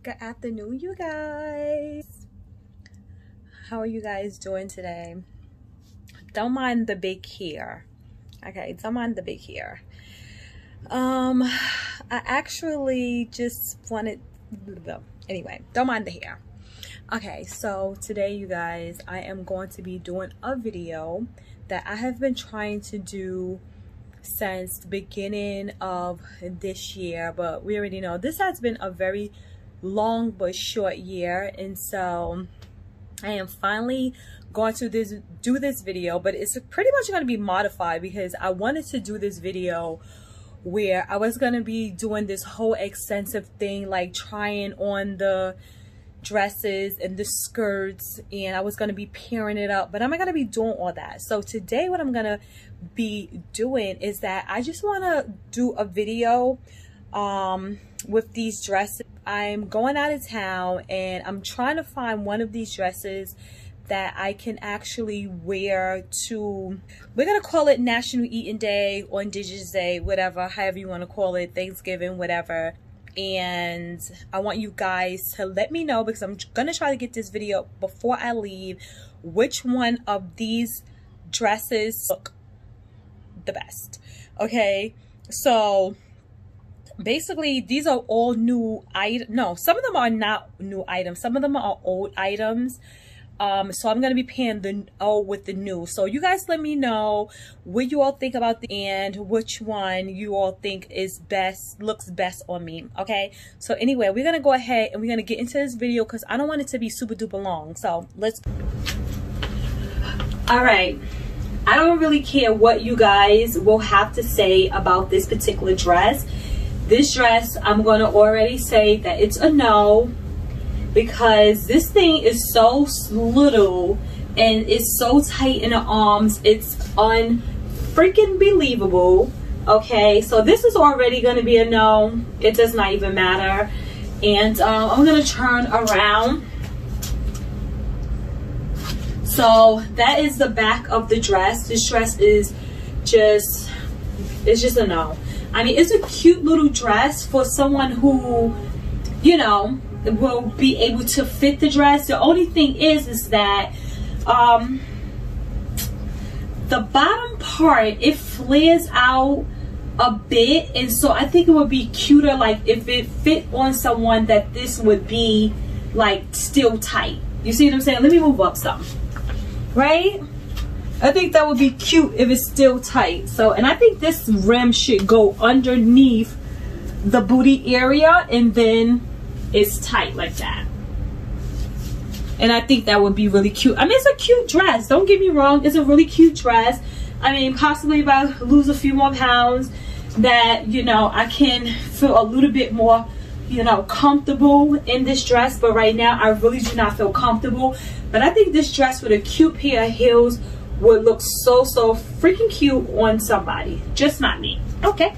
Good afternoon, you guys. How are you guys doing today? Don't mind the big hair. Okay, don't mind the big hair. Um, I actually just wanted, anyway, don't mind the hair. Okay, so today, you guys, I am going to be doing a video that I have been trying to do since the beginning of this year but we already know this has been a very long but short year. And so I am finally going to this do this video but it's pretty much going to be modified because I wanted to do this video where I was going to be doing this whole extensive thing like trying on the dresses and the skirts and I was going to be pairing it up but I'm not going to be doing all that. So today what I'm going to be doing is that I just want to do a video um, with these dresses I'm going out of town and I'm trying to find one of these dresses that I can actually wear to, we're going to call it National Eating Day or Indigenous Day, whatever, however you want to call it, Thanksgiving, whatever. And I want you guys to let me know because I'm gonna try to get this video before I leave which one of these dresses look the best. Okay so basically these are all new items no some of them are not new items. Some of them are old items. Um so i'm gonna be paying the oh with the new. So you guys let me know what you all think about the and which one you all think is best looks best on me okay? So anyway we're gonna go ahead and we're gonna get into this video because i don't want it to be super duper long. So let's all right. I don't really care what you guys will have to say about this particular dress this dress i'm gonna already say that it's a no because this thing is so little and it's so tight in the arms it's unfreaking believable okay? So this is already to be a no it does not even matter. And um, I'm gonna turn around. So that is the back of the dress. This dress is just it's just a no I mean it's a cute little dress for someone who you know will be able to fit the dress. The only thing is, is that um, the bottom part, it flares out a bit. And so I think it would be cuter, like if it fit on someone that this would be like still tight. You see what I'm saying? Let me move up some, right? I think that would be cute if it's still tight. So, and I think this rim should go underneath the booty area and then it's tight like that. And I think that would be really cute. I mean, it's a cute dress. Don't get me wrong. It's a really cute dress. I mean, possibly if I lose a few more pounds that, you know, I can feel a little bit more, you know, comfortable in this dress. But right now, I really do not feel comfortable. But I think this dress with a cute pair of heels would look so, so freaking cute on somebody. Just not me. Okay.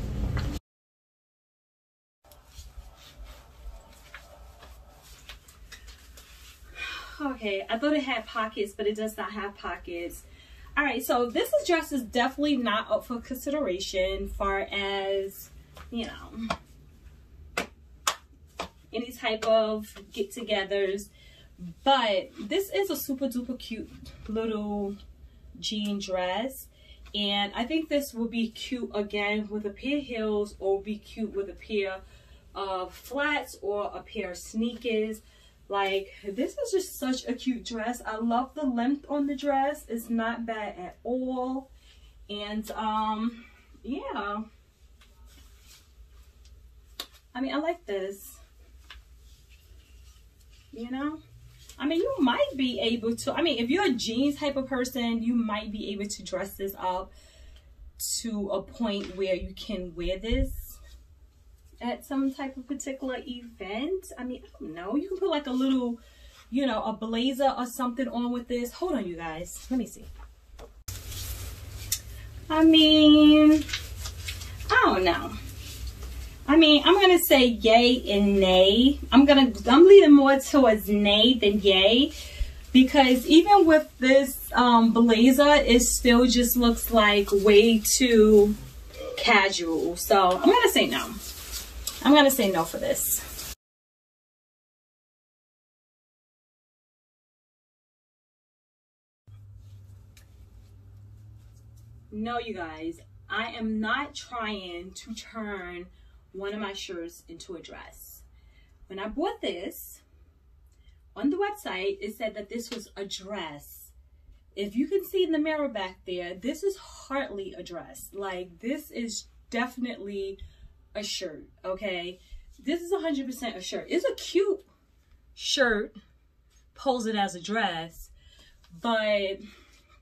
Okay, I thought it had pockets, but it does not have pockets. All right, so this dress is definitely not up for consideration far as, you know, any type of get-togethers. But this is a super duper cute little jean dress. And I think this will be cute again with a pair of heels or be cute with a pair of flats or a pair of sneakers. Like, this is just such a cute dress. I love the length on the dress. It's not bad at all. And, um, yeah. I mean, I like this. You know? I mean, you might be able to, I mean, if you're a jeans type of person, you might be able to dress this up to a point where you can wear this at some type of particular event. I mean, I don't know. You can put like a little, you know, a blazer or something on with this. Hold on, you guys. Let me see. I mean, I don't know. I mean, I'm going to say yay and nay. I'm going to, I'm leaning more towards nay than yay because even with this um, blazer, it still just looks like way too casual. So I'm going to say no. I'm going to say no for this. No, you guys, I am not trying to turn one of my shirts into a dress. When I bought this, on the website, it said that this was a dress. If you can see in the mirror back there, this is hardly a dress. Like, this is definitely a shirt, okay? This is 100% a shirt. It's a cute shirt, pose it as a dress, but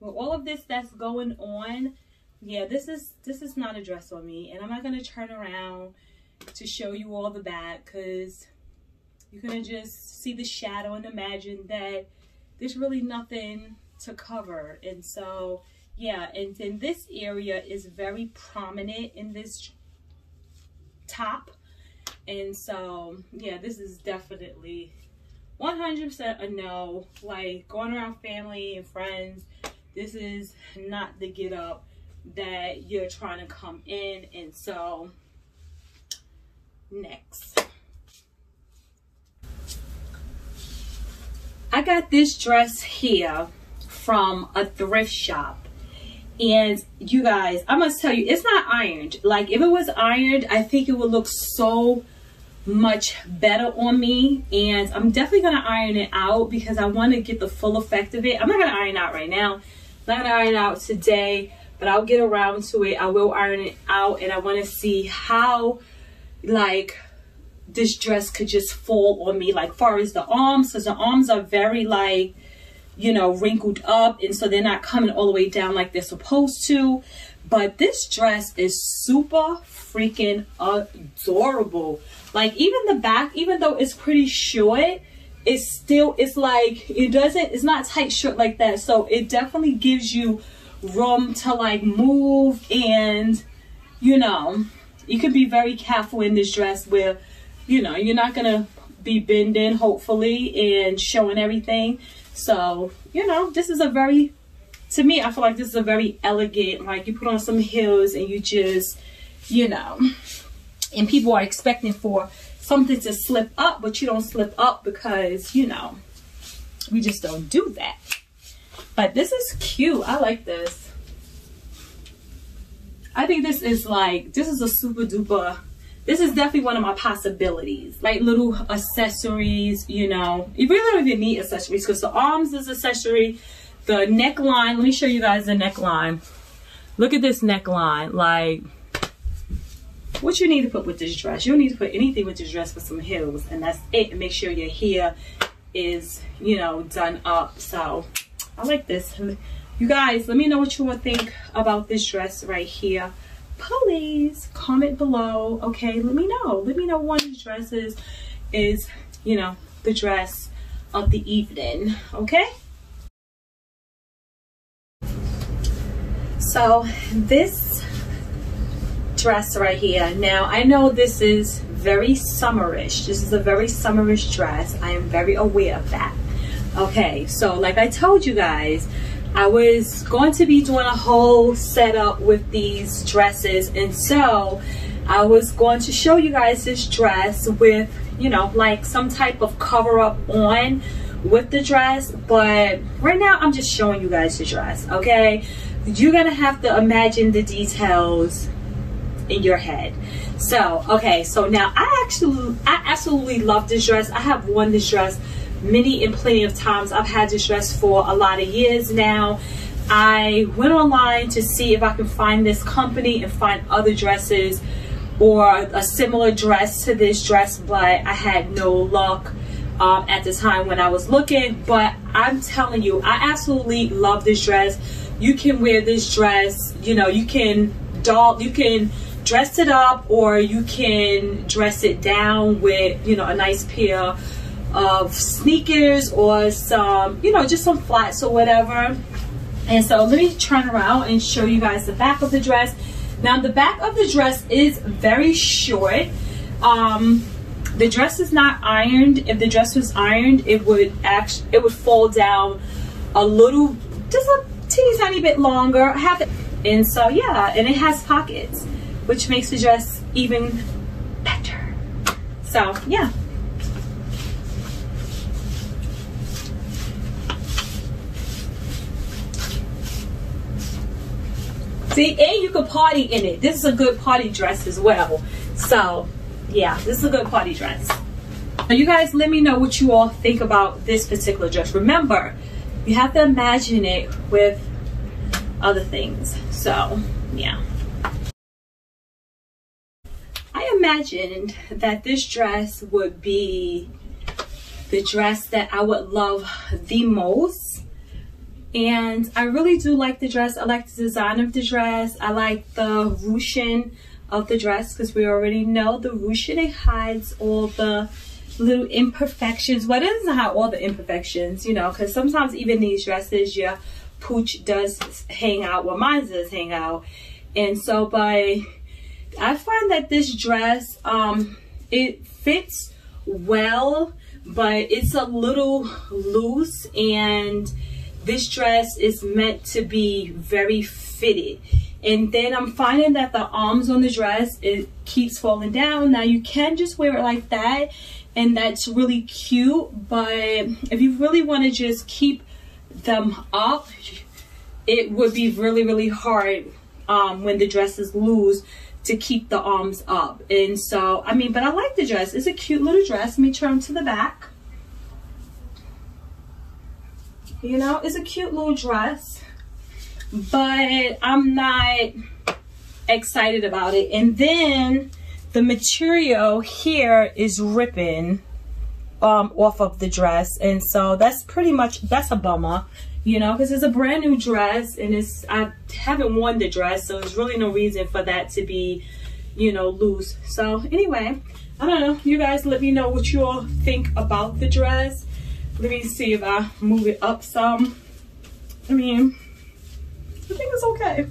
with all of this that's going on, yeah, this is this is not a dress on me, and I'm not gonna turn around to show you all the back because you're gonna just see the shadow and imagine that there's really nothing to cover, and so yeah, and then this area is very prominent in this top, and so yeah, this is definitely 100% a no. Like going around family and friends this is not the get up that you're trying to come in. And so, next. I got this dress here from a thrift shop. And you guys, I must tell you, it's not ironed. Like, if it was ironed, I think it would look so much better on me and I'm definitely to iron it out because I want to get the full effect of it. I'm not to iron out right now not gonna iron out today, but I'll get around to it. I will iron it out and I wanna see how like this dress could just fall on me like far as the arms because the arms are very like you know wrinkled up and so they're not coming all the way down like they're supposed to. But this dress is super freaking adorable. Like even the back even though it's pretty short it's still it's like it doesn't it's not tight shirt like that. So it definitely gives you room to like move and you know you can be very careful in this dress where you know you're not gonna be bending hopefully and showing everything so you know this is a very to me i feel like this is a very elegant like you put on some heels and you just you know and people are expecting for something to slip up, but you don't slip up because, you know, we just don't do that. But this is cute. I like this. I think this is like, this is a super duper, this is definitely one of my possibilities. Like little accessories, you know. You really don't even need accessories because the arms is accessory. The neckline, let me show you guys the neckline. Look at this neckline. Like, what you need to put with this dress you don't need to put anything with this dress but some heels and that's it and make sure your hair is you know done up so i like this you guys let me know what you would think about this dress right here please comment below okay let me know let me know one of these dresses is you know the dress of the evening okay so this dress right here. Now, I know this is very summerish. This is a very summerish dress. I am very aware of that. Okay, so like I told you guys, I was going to be doing a whole setup with these dresses. And so I was going to show you guys this dress with, you know, like some type of cover up on with the dress. But right now I'm just showing you guys the dress, okay? You're gonna have to imagine the details in your head. So, okay, so now I actually, I absolutely love this dress. I have worn this dress many and plenty of times. I've had this dress for a lot of years now. I went online to see if I can find this company and find other dresses or a similar dress to this dress, but I had no luck um, at the time when I was looking. But I'm telling you, I absolutely love this dress. You can wear this dress, you know, you can doll, you can dress it up or you can dress it down with, you know, a nice pair of sneakers or some, you know, just some flats or whatever. And so let me turn around and show you guys the back of the dress. Now the back of the dress is very short. Um, the dress is not ironed. If the dress was ironed, it would actually, it would fall down a little, just a teeny tiny bit longer. Have it. And so yeah, and it has pockets which makes the dress even better. So yeah. See, and you could party in it. This is a good party dress as well. So, yeah, this is a good party dress. Now, you guys let me know what you all think about this particular dress. Remember, you have to imagine it with other things. So, yeah. I imagined that this dress would be the dress that I would love the most. And I really do like the dress. I like the design of the dress. I like the ruching of the dress because we already know the ruching it hides all the little imperfections. Well, it doesn't hide all the imperfections, you know, because sometimes even these dresses, your pooch does hang out. Well, mine does hang out. And so by, I find that this dress, um, it fits well but it's a little loose and this dress is meant to be very fitted and then I'm finding that the arms on the dress it keeps falling down now you can just wear it like that and that's really cute but if you really want to just keep them up it would be really really hard um, when the dress is loose to keep the arms up. And so, I mean, but I like the dress. It's a cute little dress. Let me turn to the back. You know, it's a cute little dress, but I'm not excited about it. And then the material here is ripping um, off of the dress. And so that's pretty much, that's a bummer you know, because it's a brand new dress and it's, I haven't worn the dress, so there's really no reason for that to be, you know, loose. So anyway, I don't know. You guys let me know what you all think about the dress. Let me see if I move it up some. I mean, I think it's okay.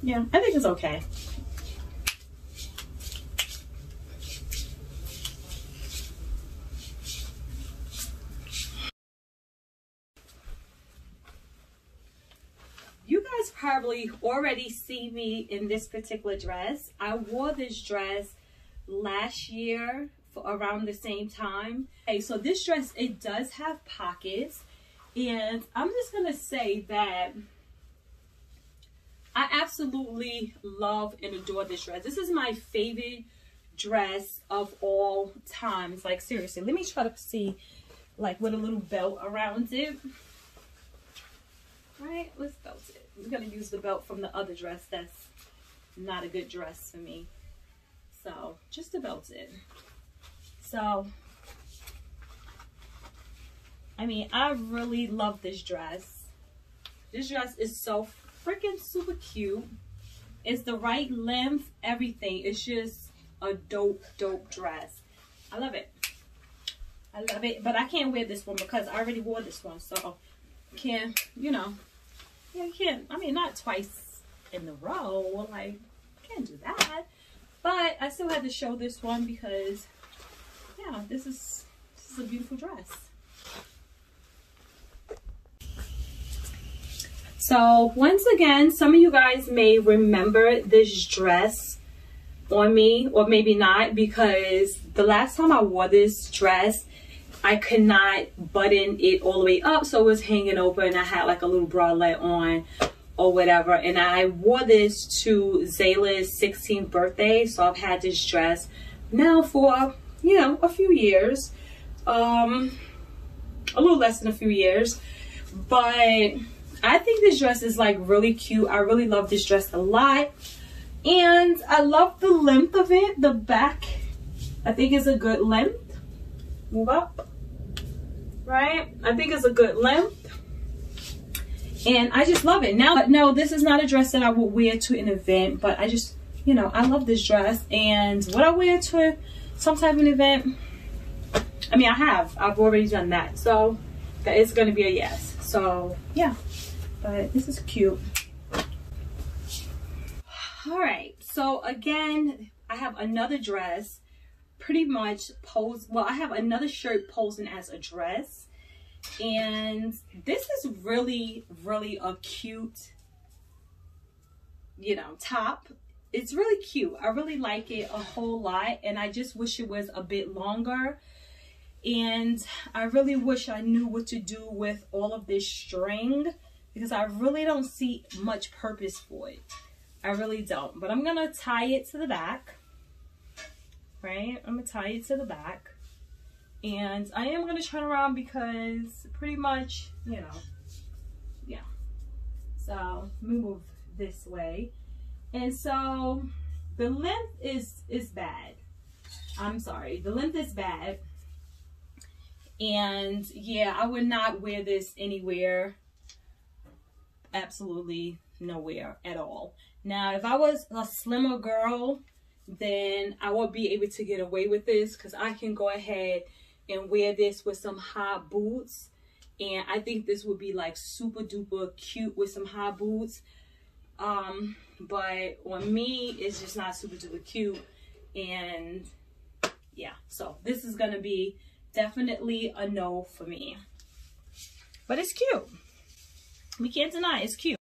Yeah, I think it's okay. You guys probably already see me in this particular dress. I wore this dress last year for around the same time. Okay, so this dress, it does have pockets. And I'm just going to say that I absolutely love and adore this dress. This is my favorite dress of all times. Like, seriously, let me try to see, like, with a little belt around it. All right, let's belt it. I'm going to use the belt from the other dress that's not a good dress for me. So just about it. So, I mean, I really love this dress. This dress is so freaking super cute. It's the right length, everything. It's just a dope, dope dress. I love it. I love it. But I can't wear this one because I already wore this one. So, can't, you know, yeah, you can't, I mean, not twice in the row. Like, can't do that. But I still had to show this one because, yeah, this is, this is a beautiful dress. So once again, some of you guys may remember this dress on me or maybe not because the last time I wore this dress, I could not button it all the way up so it was hanging over and I had like a little bralette on or whatever and I wore this to Zayla's 16th birthday so I've had this dress now for you know a few years um a little less than a few years but I think this dress is like really cute I really love this dress a lot and I love the length of it the back I think is a good length move up right? I think it's a good length. And I just love it. Now, no, this is not a dress that I would wear to an event, but I just, you know, I love this dress. And what I wear to some type of an event? I mean, I have. I've already done that. So, that is going to be a yes. So, yeah. But this is cute. All right. So, again, I have another dress pretty much pose well i have another shirt posing as a dress and this is really really a cute you know top it's really cute i really like it a whole lot and i just wish it was a bit longer and I really wish I knew what to do with all of this string because I really don't see much purpose for it. I really don't. But I'm going to tie it to the back. Right? I'm going to tie it to the back. And I am going to turn around because pretty much, you know, yeah. So, move this way. And so, the length is, is bad. I'm sorry. The length is bad. And yeah, I would not wear this anywhere. Absolutely nowhere at all. Now, if I was a slimmer girl, then I would be able to get away with this because I can go ahead and wear this with some high boots. And I think this would be like super duper cute with some high boots. Um, but on me, it's just not super duper cute. And yeah, so this is going to be definitely a no for me. But it's cute. We can't deny it's cute.